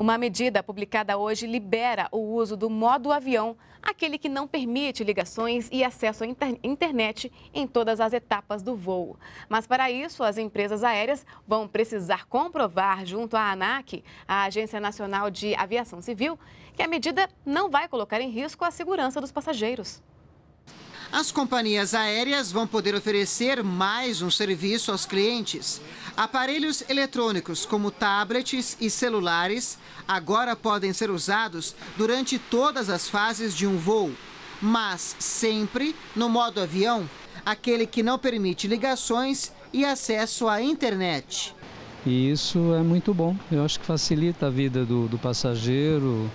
Uma medida publicada hoje libera o uso do modo avião, aquele que não permite ligações e acesso à internet em todas as etapas do voo. Mas para isso, as empresas aéreas vão precisar comprovar junto à ANAC, a Agência Nacional de Aviação Civil, que a medida não vai colocar em risco a segurança dos passageiros. As companhias aéreas vão poder oferecer mais um serviço aos clientes. Aparelhos eletrônicos, como tablets e celulares, agora podem ser usados durante todas as fases de um voo, mas sempre no modo avião, aquele que não permite ligações e acesso à internet. E isso é muito bom. Eu acho que facilita a vida do, do passageiro,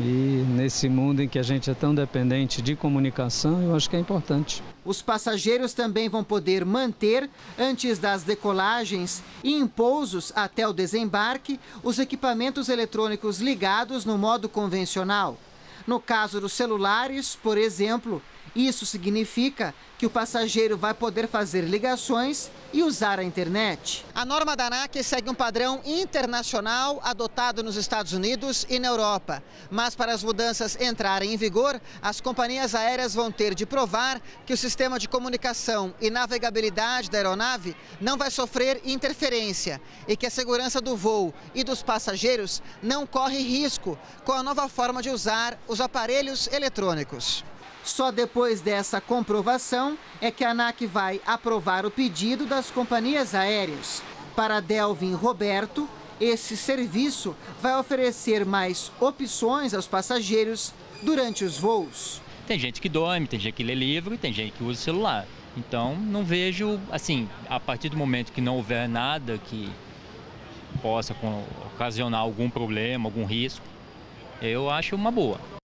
e nesse mundo em que a gente é tão dependente de comunicação, eu acho que é importante. Os passageiros também vão poder manter, antes das decolagens e em pousos até o desembarque, os equipamentos eletrônicos ligados no modo convencional. No caso dos celulares, por exemplo, isso significa que o passageiro vai poder fazer ligações e usar a internet. A norma da ANAC segue um padrão internacional adotado nos Estados Unidos e na Europa. Mas para as mudanças entrarem em vigor, as companhias aéreas vão ter de provar que o sistema de comunicação e navegabilidade da aeronave não vai sofrer interferência e que a segurança do voo e dos passageiros não corre risco com a nova forma de usar os aparelhos eletrônicos. Só depois dessa comprovação é que a ANAC vai aprovar o pedido das companhias aéreas. Para Delvin Roberto, esse serviço vai oferecer mais opções aos passageiros durante os voos. Tem gente que dorme, tem gente que lê livro e tem gente que usa celular. Então, não vejo, assim, a partir do momento que não houver nada que possa ocasionar algum problema, algum risco, eu acho uma boa.